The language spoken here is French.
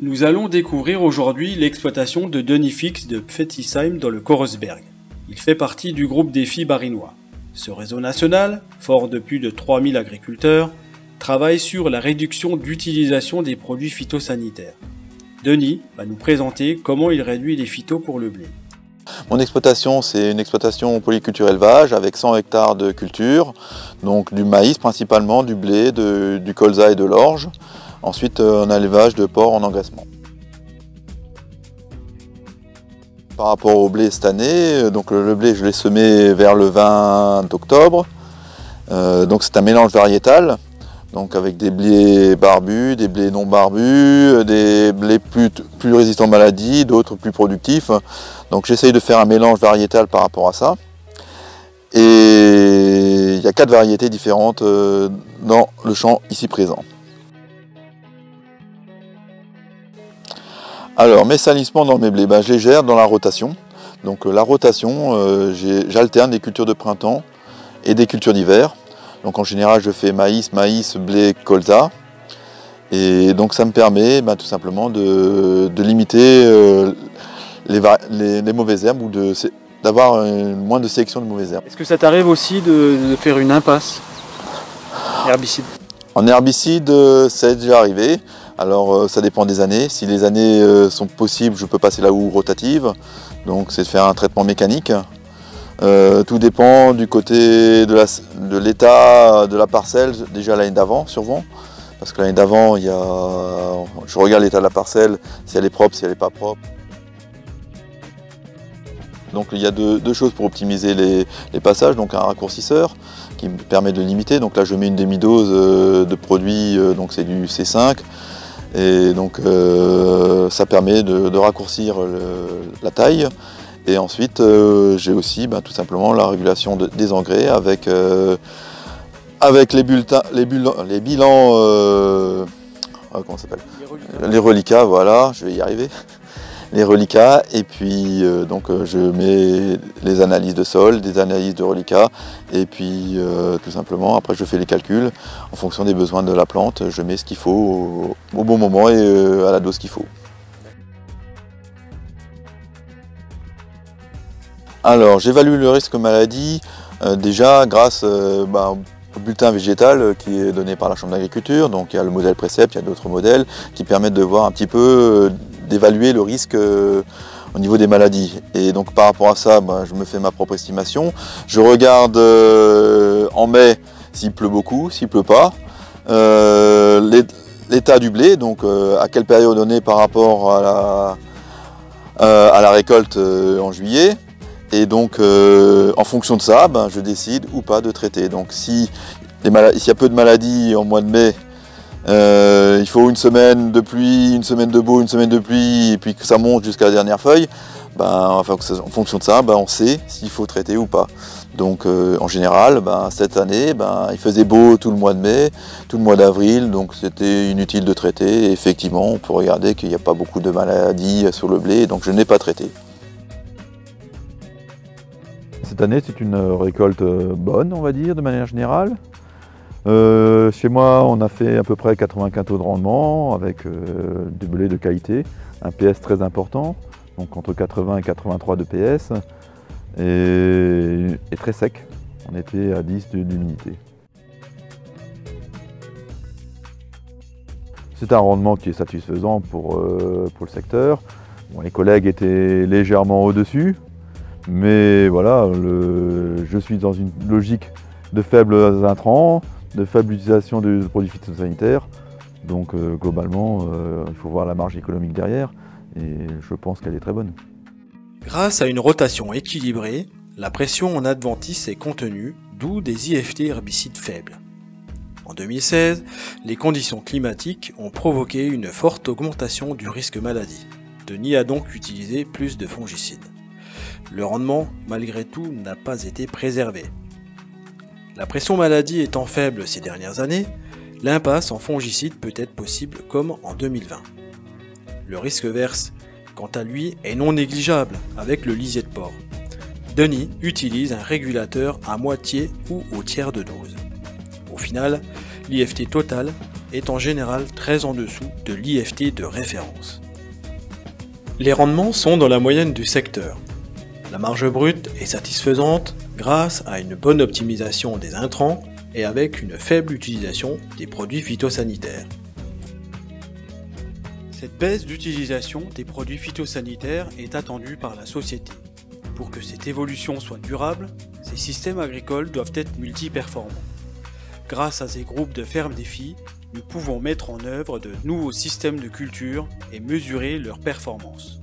Nous allons découvrir aujourd'hui l'exploitation de Denis Fix de Pfettisheim dans le Korosberg. Il fait partie du groupe défi barinois. Ce réseau national, fort de plus de 3000 agriculteurs, travaille sur la réduction d'utilisation des produits phytosanitaires. Denis va nous présenter comment il réduit les phytos pour le blé. Mon exploitation, c'est une exploitation polyculture élevage avec 100 hectares de culture, donc du maïs principalement, du blé, du colza et de l'orge. Ensuite, euh, un élevage de porc en engraissement. Par rapport au blé cette année, euh, donc le blé je l'ai semé vers le 20 octobre. Euh, donc c'est un mélange variétal, donc avec des blés barbus, des blés non barbus, des blés plus, résistants aux maladies, d'autres plus productifs. Donc j'essaye de faire un mélange variétal par rapport à ça. Et il y a quatre variétés différentes dans le champ ici présent. Alors, mes salissements dans mes blés, ben, je les gère dans la rotation. Donc euh, la rotation, euh, j'alterne des cultures de printemps et des cultures d'hiver. Donc en général, je fais maïs, maïs, blé, colza. Et donc ça me permet ben, tout simplement de, limiter euh, les, mauvaises herbes ou d'avoir moins de sélection de mauvaises herbes. Est-ce que ça t'arrive aussi de, faire une impasse herbicide? En herbicide, ça est déjà arrivé. Alors euh, ça dépend des années. Si les années euh, sont possibles, je peux passer la houe rotative. Donc c'est de faire un traitement mécanique. Euh, tout dépend du côté de l'état de, la parcelle, déjà l'année d'avant, souvent. Parce que l'année d'avant, il y je regarde l'état de la parcelle, si elle est propre, si elle n'est pas propre. Donc il y a deux, choses pour optimiser les, passages, donc un raccourcisseur qui me permet de limiter. Donc là je mets une demi-dose de produit, donc c'est du C5. Et donc euh, ça permet de, raccourcir la taille. Et ensuite euh, j'ai aussi ben, tout simplement la régulation des engrais avec, euh, avec les, bulletins, les, les bilans, comment s'appelle? Les reliquats, voilà, je vais y arriver. Les reliquats et puis euh, donc euh, je mets les analyses de sol, des analyses de reliquats et puis euh, tout simplement après je fais les calculs. En fonction des besoins de la plante, je mets ce qu'il faut au, bon moment et à la dose qu'il faut. Alors j'évalue le risque maladie déjà grâce bah, au bulletin végétal qui est donné par la Chambre d'agriculture. Donc il y a le modèle Précept, il y a d'autres modèles qui permettent de voir un petit peu d'évaluer le risque euh, au niveau des maladies. Et donc par rapport à ça, bah, je me fais ma propre estimation. Je regarde euh, en mai s'il pleut beaucoup, s'il pleut pas. Euh, l'état du blé, donc à quelle période on est par rapport à la récolte en juillet. Et donc en fonction de ça, ben, je décide ou pas de traiter. Donc si s'il y a peu de maladies en mois de mai, euh, il faut une semaine de pluie, une semaine de beau, une semaine de pluie, et puis que ça monte jusqu'à la dernière feuille. Ben, en fonction de ça, ben, on sait s'il faut traiter ou pas. Donc euh, en général, ben, cette année, il faisait beau tout le mois de mai, tout le mois d'avril, donc c'était inutile de traiter. Effectivement, on peut regarder qu'il n'y a pas beaucoup de maladies sur le blé, donc je n'ai pas traité. Cette année, c'est une récolte bonne, on va dire, de manière générale. Euh, chez moi, on a fait à peu près 80 quintaux de rendement avec euh, du blé de qualité, un PS très important, donc entre 80 et 83 de PS, et, très sec. On était à 10 d'humidité. C'est un rendement qui est satisfaisant pour, euh, pour le secteur. les collègues étaient légèrement au-dessus, mais voilà, je suis dans une logique de faibles intrants, de faible utilisation de produits phytosanitaires. Donc euh, globalement, euh, il faut voir la marge économique derrière et je pense qu'elle est très bonne. Grâce à une rotation équilibrée, la pression en adventice est contenue, d'où des IFT herbicides faibles. En 2016, les conditions climatiques ont provoqué une forte augmentation du risque maladie. Denis a donc utilisé plus de fongicides. Le rendement, malgré tout, n'a pas été préservé, la pression maladie étant faible ces dernières années, l'impasse en fongicide peut être possible comme en 2020. Le risque verse, quant à lui, est non négligeable avec le lisier de porc. Denis utilise un régulateur à moitié ou au tiers de dose. Au final, l'IFT total est en général très en dessous de l'IFT de référence. Les rendements sont dans la moyenne du secteur. La marge brute est satisfaisante grâce à une bonne optimisation des intrants et avec une faible utilisation des produits phytosanitaires. Cette baisse d'utilisation des produits phytosanitaires est attendue par la société. Pour que cette évolution soit durable, ces systèmes agricoles doivent être multiperformants. Grâce à ces groupes de fermes défis, nous pouvons mettre en œuvre de nouveaux systèmes de culture et mesurer leur performance.